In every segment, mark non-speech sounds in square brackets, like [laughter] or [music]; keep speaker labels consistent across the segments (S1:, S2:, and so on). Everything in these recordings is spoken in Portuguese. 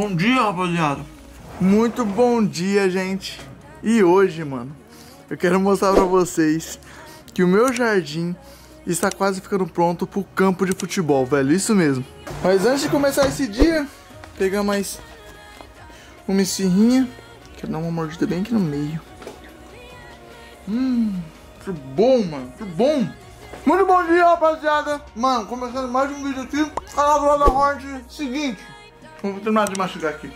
S1: Bom dia, rapaziada. Muito bom dia, gente. E hoje, mano, eu quero mostrar pra vocês que o meu jardim está quase ficando pronto pro campo de futebol, velho. Isso mesmo. Mas antes de começar esse dia, pegar mais uma esfirrinha. Quero dar uma mordida bem aqui no meio. Hum, que bom, mano. Que bom. Muito bom dia, rapaziada. Mano, começando mais um vídeo aqui. Canal do Lado da Horde. Seguinte. Vamos terminar de mastigar aqui.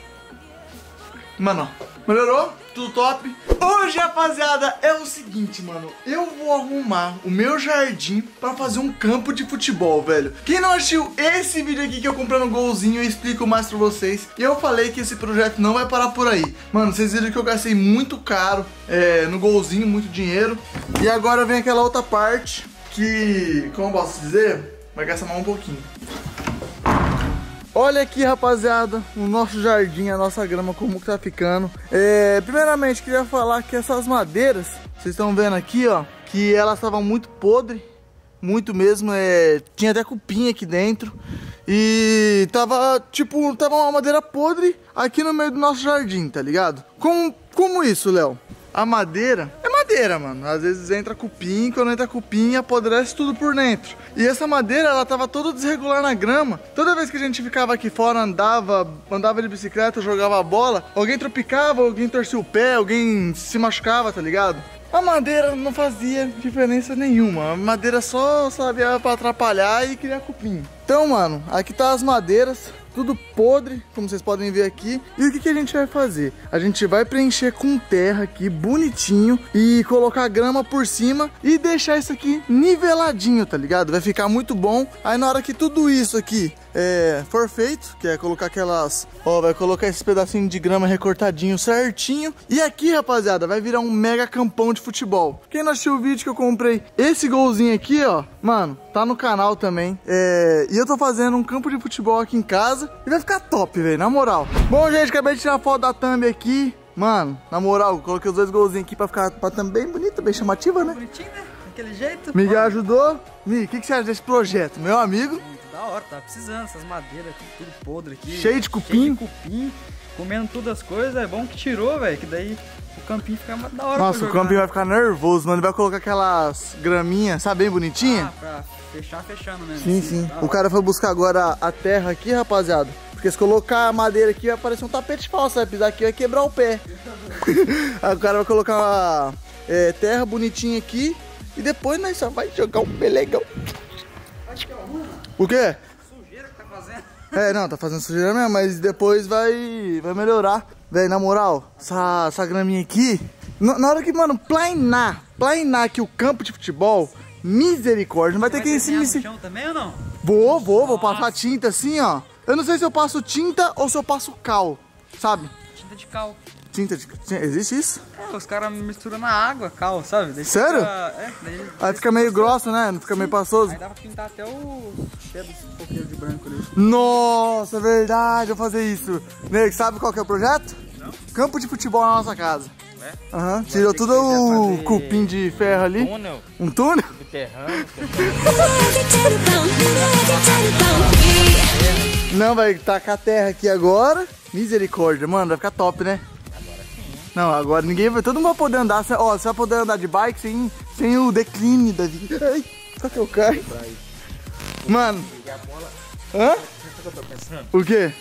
S1: Mano, melhorou? Tudo top? Hoje, rapaziada, é o seguinte, mano. Eu vou arrumar o meu jardim pra fazer um campo de futebol, velho. Quem não assistiu esse vídeo aqui que eu comprei no golzinho, eu explico mais pra vocês. Eu falei que esse projeto não vai parar por aí. Mano, vocês viram que eu gastei muito caro é, no golzinho, muito dinheiro. E agora vem aquela outra parte que, como posso dizer, vai gastar mais um pouquinho. Olha aqui, rapaziada, o nosso jardim, a nossa grama, como que tá ficando. É, primeiramente, queria falar que essas madeiras, vocês estão vendo aqui, ó, que elas estavam muito podres, muito mesmo, é, tinha até cupim aqui dentro. E tava, tipo, tava uma madeira podre aqui no meio do nosso jardim, tá ligado? Como, como isso, Léo? A madeira madeira, mano. Às vezes entra cupim, quando entra cupim, apodrece tudo por dentro. E essa madeira, ela tava toda desregular na grama. Toda vez que a gente ficava aqui fora, andava, andava de bicicleta, jogava bola, alguém tropicava, alguém torcia o pé, alguém se machucava, tá ligado? A madeira não fazia diferença nenhuma. A madeira só sabia para atrapalhar e criar cupim. Então, mano, aqui tá as madeiras tudo podre, como vocês podem ver aqui. E o que, que a gente vai fazer? A gente vai preencher com terra aqui, bonitinho, e colocar grama por cima e deixar isso aqui niveladinho, tá ligado? Vai ficar muito bom. Aí na hora que tudo isso aqui é, for feito, que é colocar aquelas, ó, vai colocar esse pedacinho de grama recortadinho certinho. E aqui, rapaziada, vai virar um mega campão de futebol. Quem não assistiu o vídeo que eu comprei esse golzinho aqui, ó, mano, tá no canal também. É, e eu tô fazendo um campo de futebol aqui em casa e vai ficar top, velho, na moral. Bom, gente, acabei de tirar foto da thumb aqui. Mano, na moral, coloquei os dois golzinhos aqui pra ficar pra thumb bem bonita, bem chamativa, né?
S2: Bonitinho, né? Daquele jeito.
S1: Miguel ajudou. Mi, o que, que você acha desse projeto? Meu amigo
S2: da hora, tá precisando. Essas madeiras aqui, tudo podre aqui.
S1: Cheio de cupim. Cheio de
S2: cupim. Comendo todas as coisas, é bom que tirou, velho. Que daí o campinho fica mais da hora
S1: Nossa, o campinho vai ficar nervoso, mano. Ele vai colocar aquelas graminhas, sabe, bem bonitinha?
S2: Ah, pra fechar, fechando mesmo.
S1: Sim, sim. Tá o cara foi buscar agora a terra aqui, rapaziada. Porque se colocar a madeira aqui, vai parecer um tapete falso. Vai pisar aqui, vai quebrar o pé. [laughs] Aí o cara vai colocar uma é, terra bonitinha aqui. E depois nós só vai jogar um pelegão. O quê?
S2: Sujeira que tá fazendo.
S1: É, não, tá fazendo sujeira mesmo, mas depois vai, vai melhorar. Véi, na moral, essa, essa graminha aqui, na, na hora que, mano, plainar, plainar aqui o campo de futebol, misericórdia, não vai Você ter vai que
S2: ir em chão também ou não?
S1: Vou, vou, Nossa. vou passar tinta assim, ó. Eu não sei se eu passo tinta ou se eu passo cal, sabe?
S2: Tinta de cal.
S1: Tinta de... Existe isso?
S2: É, os caras misturam na água, cal, sabe?
S1: Daí Sério? Fica... É, daí... Aí fica meio grosso, né? Não fica meio passoso.
S2: Aí dá pra pintar até o dedo pouquinho de branco ali.
S1: Nossa, é verdade, eu vou fazer isso. Nego, sabe qual que é o projeto? Não. Campo de futebol na nossa casa. É? Aham, uhum. tirou tudo o cupim de ferro ali. Um túnel. Um túnel? Subterrâneo. Não, vai tacar terra aqui agora. Misericórdia, mano, vai ficar top, né? Não, agora ninguém vai. Todo mundo vai poder andar. Ó, você vai poder andar de bike sem, sem o decline da vida. Ai, só que eu caio. Mano. Hã? O quê?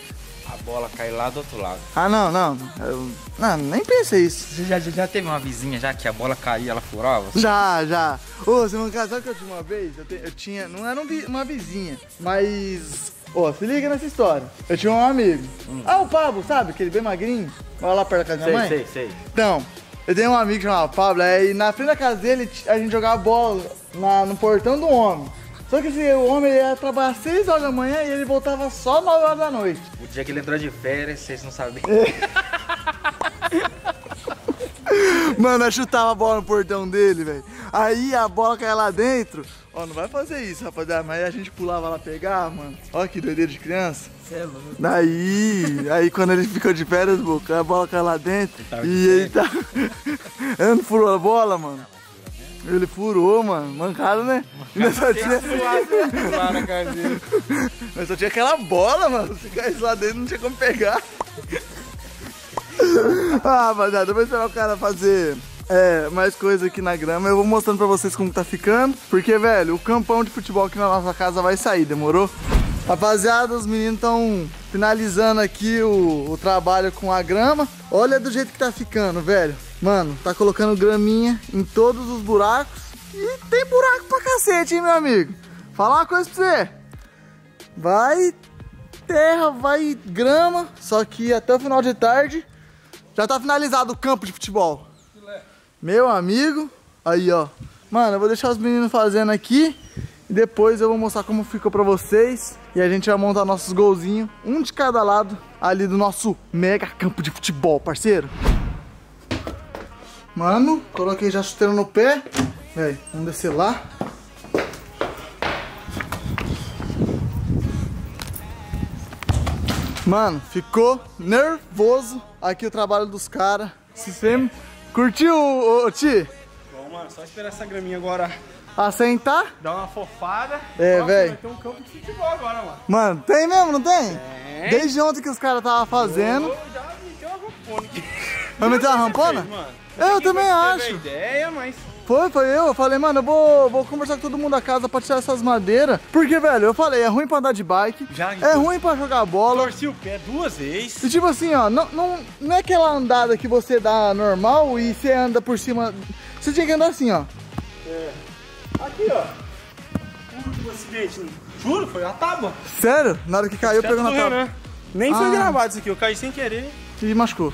S3: A bola cai lá do outro lado.
S1: Ah, não, não. Eu, não, nem pensei isso.
S3: Você já, já teve uma vizinha já que a bola caía e ela furava?
S1: Já, já. Ô, você não sabe que eu tinha uma vez? Eu, te, eu tinha. Não era uma vizinha, mas Ó, se liga nessa história. Eu tinha um amigo. Hum. Ah, o Pablo, sabe? Aquele bem magrinho. Vai lá perto da casa da minha mãe.
S3: Sei, sei, sei.
S1: Então, eu tenho um amigo chamado Pablo. Aí na frente da casa dele, a gente jogava bola na, no portão do homem. Só que assim, o homem ia trabalhar 6 horas da manhã e ele voltava só 9 horas da noite.
S3: O dia que ele entrou de férias, vocês não sabem. É.
S1: Mano, nós chutava a bola no portão dele, velho. Aí a bola cai lá dentro. Ó, não vai fazer isso, rapaziada. Mas aí a gente pulava lá pegar, mano. Ó que doideira de criança.
S2: Cê é louco.
S1: Daí, aí quando ele ficou de férias, boca, a bola caiu lá dentro. e ele tá. [laughs] ele não furou a bola, mano. Ele furou, mano. Mancado, né? Nós só tinha, nós só tinha aquela bola, mano. Se caísse lá dentro, não tinha como pegar. ah, rapaziada, eu vou esperar o cara fazer é, mais coisa aqui na grama. Eu vou mostrando pra vocês como tá ficando. Porque, velho, o campão de futebol aqui na nossa casa vai sair, demorou? Rapaziada, os meninos estão finalizando aqui o, o trabalho com a grama. Olha do jeito que tá ficando, velho. Mano, tá colocando graminha em todos os buracos. E tem buraco pra cacete, hein, meu amigo? Falar uma coisa pra você. Vai terra, vai grama. Só que até o final de tarde já tá finalizado o campo de futebol. Meu amigo. Aí, ó. Mano, eu vou deixar os meninos fazendo aqui. E depois eu vou mostrar como ficou pra vocês. E a gente vai montar nossos golzinhos. Um de cada lado. Ali do nosso mega campo de futebol, parceiro. Mano, coloquei já chuteiro no pé. Véi, vamos descer lá. Mano, ficou nervoso aqui o trabalho dos caras. Sistema. Curtiu, ô, ô, Ti?
S4: Bom, mano, só esperar essa graminha agora
S1: Assentar?
S4: dar uma fofada.
S1: É, véi.
S4: Ter um campo de futebol agora, mano.
S1: Mano, tem mesmo, não tem?
S4: Tem.
S1: Desde ontem que os caras estavam fazendo.
S4: Eu já meteu uma rampona aqui.
S1: Vai meter uma rampona?
S4: Fez, mano.
S1: Eu também
S4: Teve a
S1: acho.
S4: ideia, mas...
S1: Foi, foi eu. Eu falei, mano, eu vou, vou conversar com todo mundo da casa pra tirar essas madeiras. Porque, velho, eu falei, é ruim pra andar de bike.
S4: Já,
S1: é ruim pra jogar bola.
S4: Torci o pé duas vezes.
S1: E tipo assim, ó, não, não, não é aquela andada que você dá normal e você anda por cima. Você tinha que andar assim, ó.
S4: Aqui, ó. O último acidente, juro, foi uma tábua.
S1: Sério? Na hora que caiu, pegou na tábua.
S4: Renan. Nem foi
S1: Ah.
S4: gravado isso aqui, eu caí sem querer.
S1: E machucou.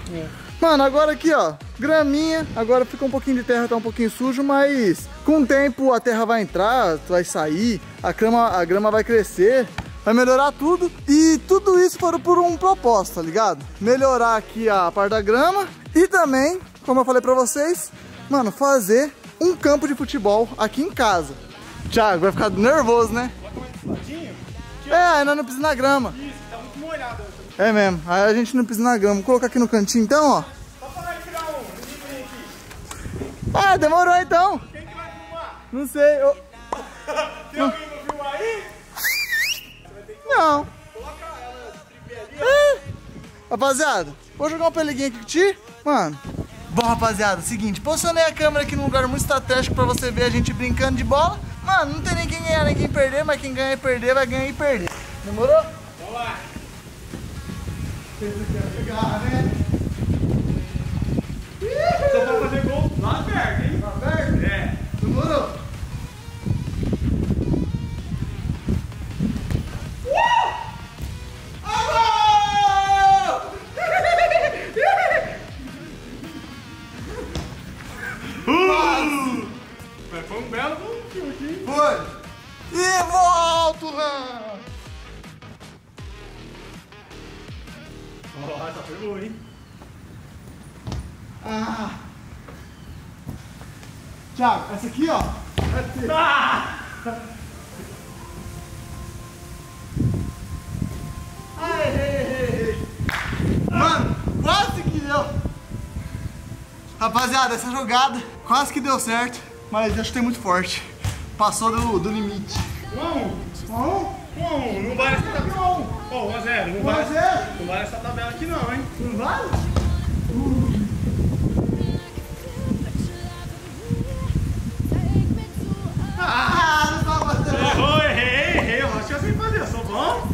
S1: Mano, agora aqui, ó, graminha, agora ficou um pouquinho de terra, tá um pouquinho sujo, mas com o tempo a terra vai entrar, vai sair, a grama, a grama vai crescer, vai melhorar tudo. E tudo isso foram por um propósito, tá ligado? Melhorar aqui a parte da grama e também, como eu falei pra vocês, mano, fazer um campo de futebol aqui em casa. Thiago, vai ficar nervoso, né? É, ainda não pisa na grama. É mesmo, aí a gente não pisa na grama. Vou colocar aqui no cantinho então, ó. Ah, demorou então.
S4: Quem que vai filmar?
S1: Não sei. eu-
S4: Tem alguém pra filmar aí?
S1: Não.
S4: Coloca ela tripé ali, ó.
S1: Rapaziada, vou jogar um peliguinho aqui com ti. Mano. Bom, rapaziada, seguinte, posicionei a câmera aqui num lugar muito estratégico pra você ver a gente brincando de bola. Mano, não tem ninguém ganhar, ninguém perder, mas quem ganhar e perder vai ganhar e perder. Demorou?
S4: Vamos lá.
S1: Pegar, né?
S4: Só Boa, hein?
S1: Ah! Thiago, essa aqui, ó.
S4: Ah!
S1: Ai, ei, ei, ei. Mano, quase que deu. Rapaziada, essa jogada quase que deu certo, mas eu chutei muito forte. Passou do, do limite.
S4: Um um. Um. Não vale essa tabela. Ó, um a zero. Não
S1: a
S4: vale, não vale essa tabela aqui não, hein?
S1: não vale? Ah, não tava batendo.
S4: Errou, errei, errei. Eu acho que eu sei fazer. Eu sou bom.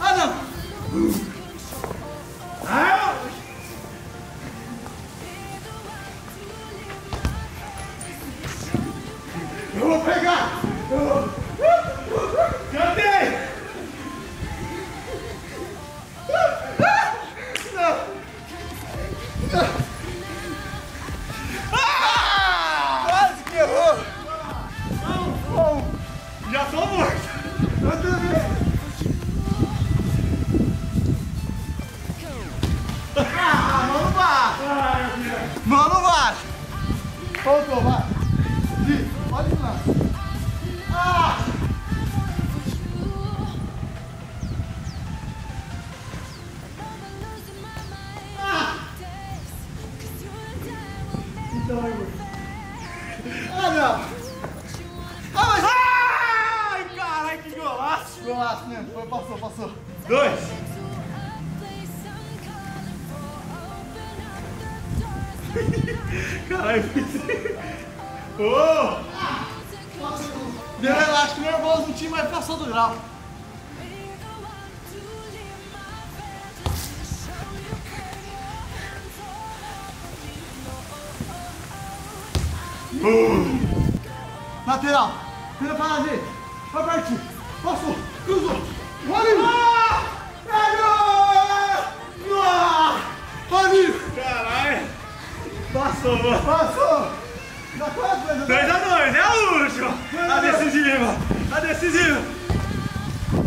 S1: Ah, não. Voltou, vai. Gi, pode ir lá. Ah! Então, Igor. Ah, não. Ah, mas...
S4: Ai, caralho, que golaço!
S1: Golaço mesmo. Foi, passou, passou.
S4: Dois. Caralho, Ô!
S1: Deu elástico nervoso no time, mas passou do grau. Lateral. Pra lá, gente. Vai partir. Passou. Cruzou. Olha
S4: Passou.
S1: Passou. Dá quanto, Pedro?
S4: 2x2, é a última! A decisiva! A decisiva!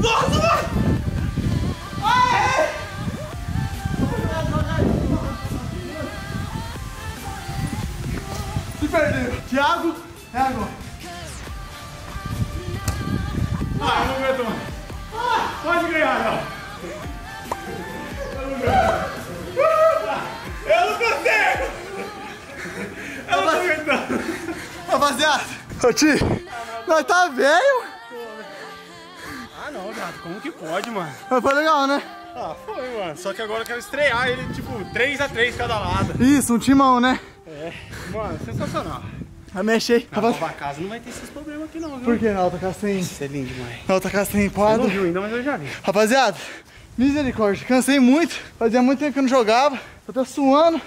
S4: Nossa,
S1: Rapaziada, ô Ti, nós tá velho,
S4: Ah, não, gato. Como que pode, mano?
S1: mas foi legal, né?
S4: Ah, foi, mano. Só que agora eu quero estrear ele, tipo, 3x3 cada lado.
S1: Isso, um timão, né?
S4: É, mano, sensacional.
S1: Vai mexer.
S4: Na
S1: Rapaz,
S4: nova casa não vai ter esses problemas aqui, não, viu?
S1: por que na alta casa tem,
S4: Isso é lindo demais.
S1: na alta casa tem
S4: Eu
S1: quadro?
S4: não viu ainda, mas eu já vi.
S1: Rapaziada, misericórdia, cansei muito. Fazia muito tempo que eu não jogava. Eu tô suando.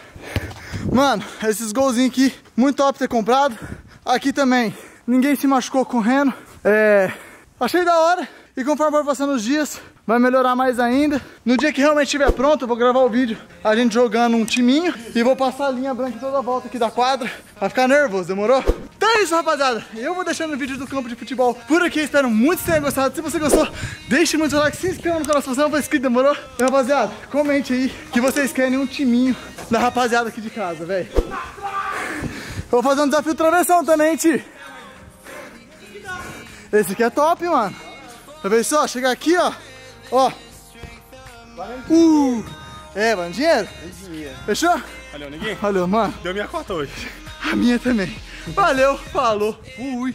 S1: Mano, esses golzinhos aqui, muito top ter comprado. Aqui também, ninguém se machucou correndo. É, achei da hora. E conforme for passando os dias, vai melhorar mais ainda. No dia que realmente estiver pronto, eu vou gravar o vídeo a gente jogando um timinho e vou passar a linha branca toda a volta aqui da quadra. Vai ficar nervoso, demorou? Então é isso, rapaziada. Eu vou deixando o vídeo do campo de futebol por aqui. Espero muito que vocês tenham gostado. Se você gostou, deixe muito like, se inscreva no canal se você não for inscrito, demorou? E, rapaziada, comente aí que vocês querem um timinho da rapaziada aqui de casa, velho. Eu vou fazer um desafio travessão também, Ti. Esse aqui é top, mano. Já pensou? Chegar aqui, ó. Ó. Uh. É, mano, dinheiro? Fechou?
S4: Valeu, ninguém?
S1: Valeu, mano.
S4: Deu minha cota hoje.
S1: A minha também. Valeu, falou. Fui.